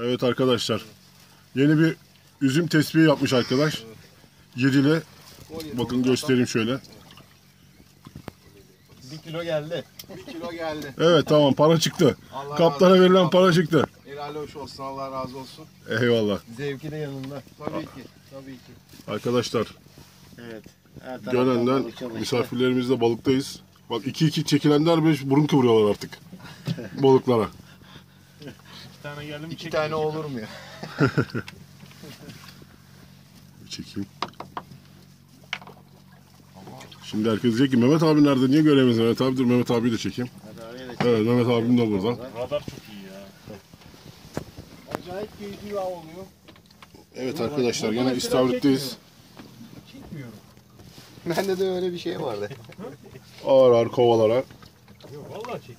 Evet arkadaşlar. Yeni bir üzüm tespihi yapmış arkadaş. Yedili. Bakın göstereyim şöyle. Bir kilo geldi. Bir kilo geldi. Evet tamam para çıktı. Allah Kaptana razı olsun. verilen para çıktı. Helal hoş olsun. Allah razı olsun. Eyvallah. Zevki de yanında. Tabii ki. Tabii ki. Arkadaşlar Evet. Her taraftan Gönen'den balık çalıştı. misafirlerimizle balıktayız. Bak iki iki çekilenler bile burun kıvırıyorlar artık. Balıklara. Tane geldim İki tane olur mu ya? Bir çekeyim. Şimdi herkes diyecek ki Mehmet abi nerede? Niye göremiyoruz Mehmet abi? Dur Mehmet abiyi de çekeyim. Evet Mehmet abim de burada. Radar çok iyi ya. Acayip keyifli bir av oluyor. Evet arkadaşlar gene İstavrit'teyiz. Çekmiyorum. Bende de öyle bir şey vardı. Ağır ağır kovalarak. Yok vallahi çek.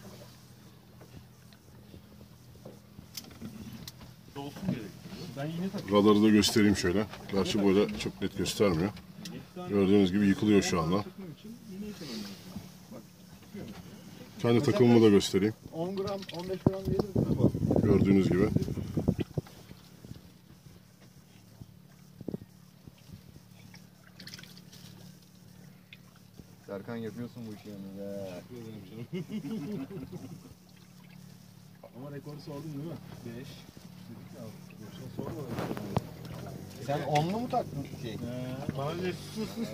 Dolsun gerek. Ben yine takıyorum. Radarı da göstereyim şöyle. Gerçi böyle çok net göstermiyor. Gördüğünüz gibi yıkılıyor şu anda. Kendi takımımı da göstereyim. 10 gram, 15 gram gelir mi bu? Gördüğünüz gibi. Serkan yapıyorsun bu işi he. Ama rekoru sordun değil mi? 5. Sen onlu mu taktın şey? Bana de sus sus